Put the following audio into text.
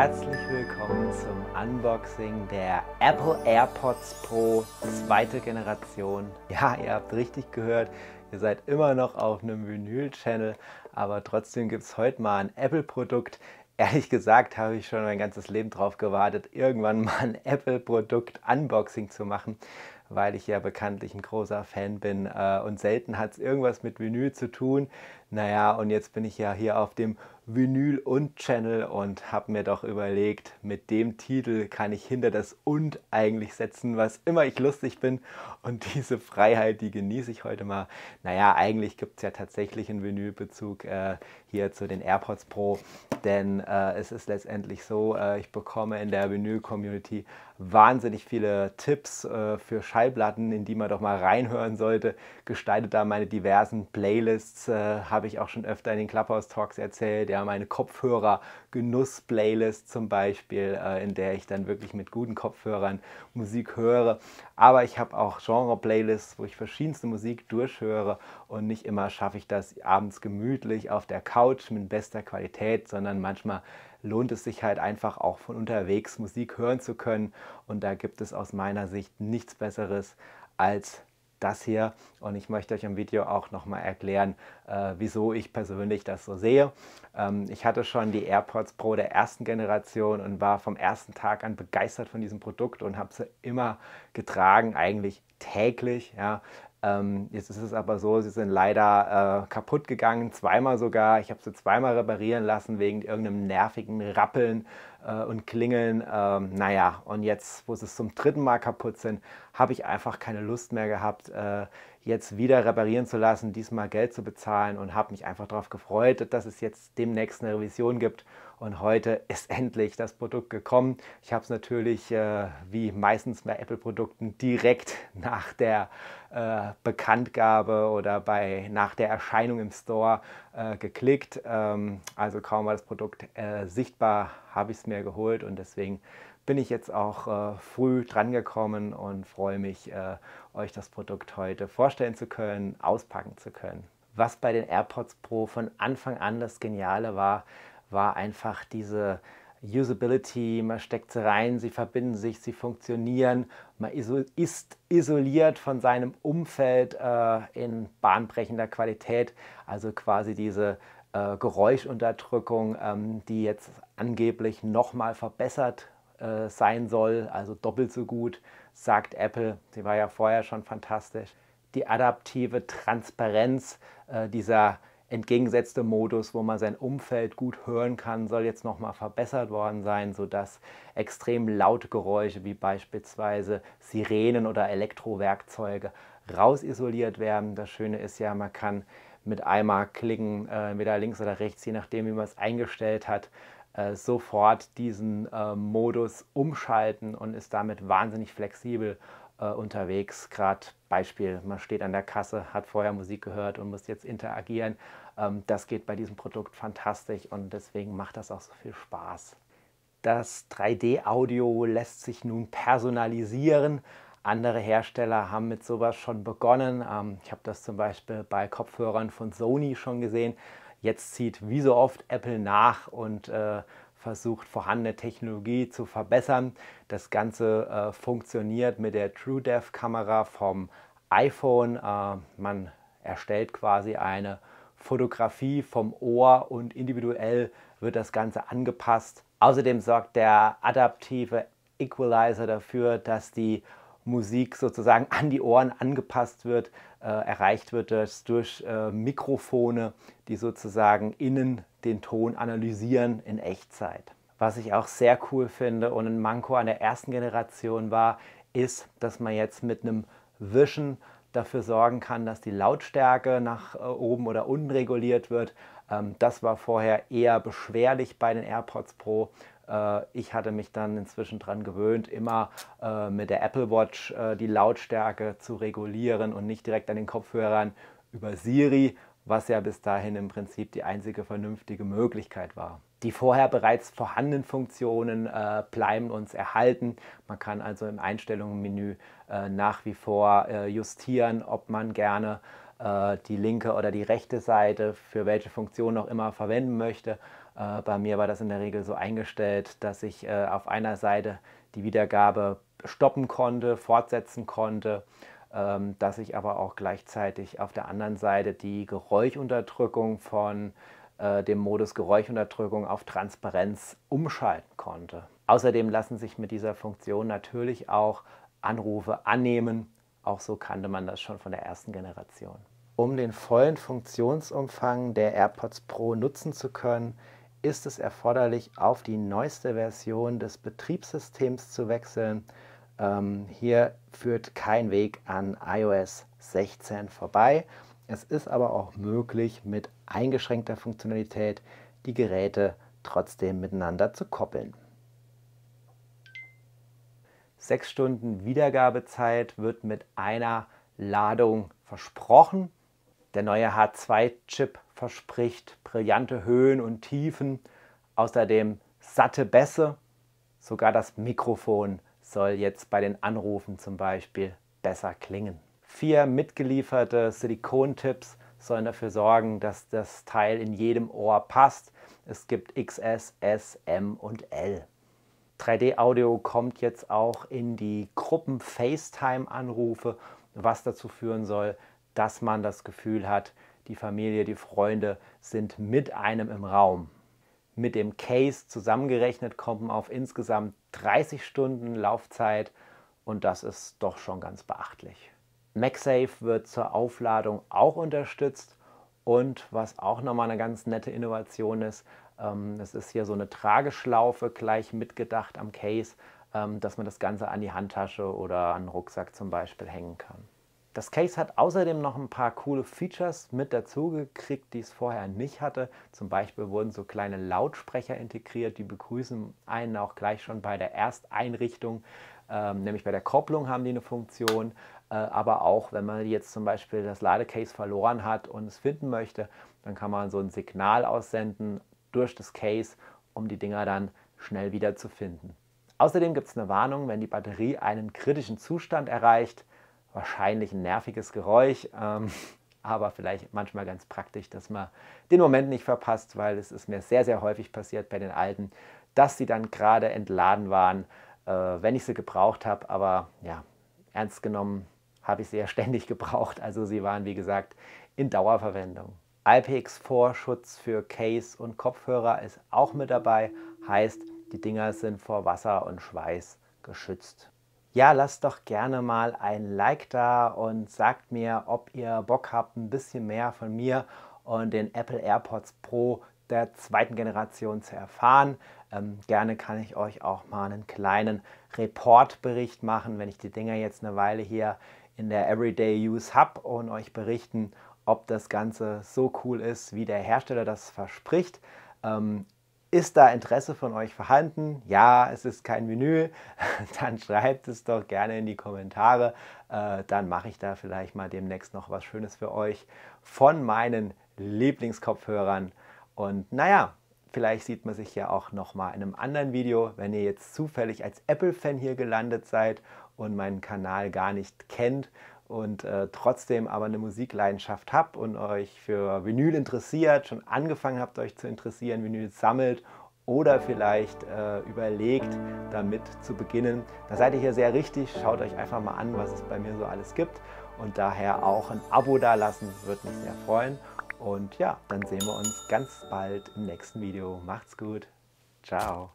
Herzlich willkommen zum Unboxing der Apple AirPods Pro zweite Generation. Ja, ihr habt richtig gehört, ihr seid immer noch auf einem Vinyl-Channel, aber trotzdem gibt es heute mal ein Apple-Produkt. Ehrlich gesagt habe ich schon mein ganzes Leben drauf gewartet, irgendwann mal ein Apple-Produkt-Unboxing zu machen weil ich ja bekanntlich ein großer Fan bin äh, und selten hat es irgendwas mit Vinyl zu tun. Naja, und jetzt bin ich ja hier auf dem Vinyl und Channel und habe mir doch überlegt, mit dem Titel kann ich hinter das und eigentlich setzen, was immer ich lustig bin. Und diese Freiheit, die genieße ich heute mal. Naja, eigentlich gibt es ja tatsächlich einen Vinylbezug äh, hier zu den AirPods Pro, denn äh, es ist letztendlich so, äh, ich bekomme in der Vinyl-Community wahnsinnig viele Tipps äh, für Schallplatten, in die man doch mal reinhören sollte. Gestaltet da meine diversen Playlists, äh, habe ich auch schon öfter in den Clubhouse Talks erzählt. Ja, meine Kopfhörer-Genuss-Playlist zum Beispiel, äh, in der ich dann wirklich mit guten Kopfhörern Musik höre. Aber ich habe auch Genre-Playlists, wo ich verschiedenste Musik durchhöre und nicht immer schaffe ich das abends gemütlich auf der Couch mit bester Qualität, sondern manchmal lohnt es sich halt einfach auch von unterwegs Musik hören zu können. Und da gibt es aus meiner Sicht nichts Besseres als das hier und ich möchte euch im Video auch nochmal erklären, äh, wieso ich persönlich das so sehe. Ähm, ich hatte schon die AirPods Pro der ersten Generation und war vom ersten Tag an begeistert von diesem Produkt und habe sie immer getragen, eigentlich täglich. Ja. Ähm, jetzt ist es aber so, sie sind leider äh, kaputt gegangen, zweimal sogar. Ich habe sie zweimal reparieren lassen wegen irgendeinem nervigen Rappeln äh, und Klingeln. Ähm, naja, und jetzt, wo sie zum dritten Mal kaputt sind, habe ich einfach keine Lust mehr gehabt, äh, jetzt wieder reparieren zu lassen, diesmal Geld zu bezahlen und habe mich einfach darauf gefreut, dass es jetzt demnächst eine Revision gibt und heute ist endlich das Produkt gekommen. Ich habe es natürlich, äh, wie meistens bei Apple-Produkten, direkt nach der äh, Bekanntgabe oder bei, nach der Erscheinung im Store äh, geklickt. Ähm, also kaum war das Produkt äh, sichtbar, habe ich es mir geholt und deswegen bin ich jetzt auch äh, früh drangekommen und freue mich, äh, euch das Produkt heute vorstellen zu können, auspacken zu können. Was bei den AirPods Pro von Anfang an das Geniale war, war einfach diese Usability, man steckt sie rein, sie verbinden sich, sie funktionieren, man ist isoliert von seinem Umfeld äh, in bahnbrechender Qualität, also quasi diese äh, Geräuschunterdrückung, ähm, die jetzt angeblich nochmal verbessert äh, sein soll, also doppelt so gut, sagt Apple, sie war ja vorher schon fantastisch. Die adaptive Transparenz äh, dieser entgegengesetzte Modus, wo man sein Umfeld gut hören kann, soll jetzt nochmal verbessert worden sein, sodass extrem laute Geräusche wie beispielsweise Sirenen oder Elektrowerkzeuge rausisoliert werden. Das Schöne ist ja, man kann mit einmal klicken, äh, entweder links oder rechts, je nachdem, wie man es eingestellt hat, äh, sofort diesen äh, Modus umschalten und ist damit wahnsinnig flexibel äh, unterwegs. Gerade Beispiel, man steht an der Kasse, hat vorher Musik gehört und muss jetzt interagieren. Ähm, das geht bei diesem Produkt fantastisch und deswegen macht das auch so viel Spaß. Das 3D-Audio lässt sich nun personalisieren. Andere Hersteller haben mit sowas schon begonnen. Ähm, ich habe das zum Beispiel bei Kopfhörern von Sony schon gesehen. Jetzt zieht wie so oft Apple nach und äh, versucht, vorhandene Technologie zu verbessern. Das Ganze äh, funktioniert mit der TrueDepth-Kamera vom iPhone. Äh, man erstellt quasi eine Fotografie vom Ohr und individuell wird das Ganze angepasst. Außerdem sorgt der adaptive Equalizer dafür, dass die Musik sozusagen an die Ohren angepasst wird. Äh, erreicht wird das durch äh, Mikrofone, die sozusagen innen den Ton analysieren in Echtzeit. Was ich auch sehr cool finde und ein Manko an der ersten Generation war, ist, dass man jetzt mit einem Wischen dafür sorgen kann, dass die Lautstärke nach äh, oben oder unten reguliert wird. Ähm, das war vorher eher beschwerlich bei den AirPods Pro. Äh, ich hatte mich dann inzwischen daran gewöhnt, immer äh, mit der Apple Watch die Lautstärke zu regulieren und nicht direkt an den Kopfhörern über Siri, was ja bis dahin im Prinzip die einzige vernünftige Möglichkeit war. Die vorher bereits vorhandenen Funktionen äh, bleiben uns erhalten. Man kann also im Einstellungsmenü äh, nach wie vor äh, justieren, ob man gerne äh, die linke oder die rechte Seite für welche Funktion noch immer verwenden möchte. Äh, bei mir war das in der Regel so eingestellt, dass ich äh, auf einer Seite die Wiedergabe stoppen konnte, fortsetzen konnte, ähm, dass ich aber auch gleichzeitig auf der anderen Seite die Geräuschunterdrückung von äh, dem Modus Geräuschunterdrückung auf Transparenz umschalten konnte. Außerdem lassen sich mit dieser Funktion natürlich auch Anrufe annehmen. Auch so kannte man das schon von der ersten Generation. Um den vollen Funktionsumfang der AirPods Pro nutzen zu können, ist es erforderlich, auf die neueste Version des Betriebssystems zu wechseln. Ähm, hier führt kein Weg an iOS 16 vorbei. Es ist aber auch möglich, mit eingeschränkter Funktionalität die Geräte trotzdem miteinander zu koppeln. Sechs Stunden Wiedergabezeit wird mit einer Ladung versprochen. Der neue H2-Chip verspricht brillante Höhen und Tiefen, außerdem satte Bässe. Sogar das Mikrofon soll jetzt bei den Anrufen zum Beispiel besser klingen. Vier mitgelieferte Silikontipps sollen dafür sorgen, dass das Teil in jedem Ohr passt. Es gibt XS, S, M und L. 3D-Audio kommt jetzt auch in die Gruppen-FaceTime-Anrufe, was dazu führen soll, dass man das Gefühl hat, die Familie, die Freunde sind mit einem im Raum. Mit dem Case zusammengerechnet kommt man auf insgesamt 30 Stunden Laufzeit und das ist doch schon ganz beachtlich. MagSafe wird zur Aufladung auch unterstützt und was auch nochmal eine ganz nette Innovation ist, ähm, es ist hier so eine Trageschlaufe gleich mitgedacht am Case, ähm, dass man das Ganze an die Handtasche oder an den Rucksack zum Beispiel hängen kann. Das Case hat außerdem noch ein paar coole Features mit dazu gekriegt, die es vorher nicht hatte. Zum Beispiel wurden so kleine Lautsprecher integriert, die begrüßen einen auch gleich schon bei der Ersteinrichtung, ähm, nämlich bei der Kopplung haben die eine Funktion, äh, aber auch wenn man jetzt zum Beispiel das Ladecase verloren hat und es finden möchte, dann kann man so ein Signal aussenden durch das Case, um die Dinger dann schnell wieder zu finden. Außerdem gibt es eine Warnung, wenn die Batterie einen kritischen Zustand erreicht wahrscheinlich ein nerviges Geräusch, ähm, aber vielleicht manchmal ganz praktisch, dass man den Moment nicht verpasst, weil es ist mir sehr, sehr häufig passiert bei den alten, dass sie dann gerade entladen waren, äh, wenn ich sie gebraucht habe. Aber ja, ernst genommen habe ich sie ja ständig gebraucht. Also sie waren, wie gesagt, in Dauerverwendung. IPX4-Schutz für Case und Kopfhörer ist auch mit dabei, heißt, die Dinger sind vor Wasser und Schweiß geschützt ja, lasst doch gerne mal ein Like da und sagt mir, ob ihr Bock habt, ein bisschen mehr von mir und den Apple AirPods Pro der zweiten Generation zu erfahren. Ähm, gerne kann ich euch auch mal einen kleinen Reportbericht machen, wenn ich die Dinger jetzt eine Weile hier in der Everyday Use habe und euch berichten, ob das Ganze so cool ist, wie der Hersteller das verspricht. Ähm, ist da Interesse von euch vorhanden? Ja, es ist kein Menü. Dann schreibt es doch gerne in die Kommentare. Äh, dann mache ich da vielleicht mal demnächst noch was Schönes für euch von meinen Lieblingskopfhörern. Und naja, vielleicht sieht man sich ja auch noch mal in einem anderen Video, wenn ihr jetzt zufällig als Apple-Fan hier gelandet seid und meinen Kanal gar nicht kennt und äh, trotzdem aber eine Musikleidenschaft habt und euch für Vinyl interessiert, schon angefangen habt, euch zu interessieren, Vinyl sammelt oder vielleicht äh, überlegt, damit zu beginnen, da seid ihr hier sehr richtig. Schaut euch einfach mal an, was es bei mir so alles gibt und daher auch ein Abo da lassen, würde mich sehr freuen. Und ja, dann sehen wir uns ganz bald im nächsten Video. Macht's gut. Ciao.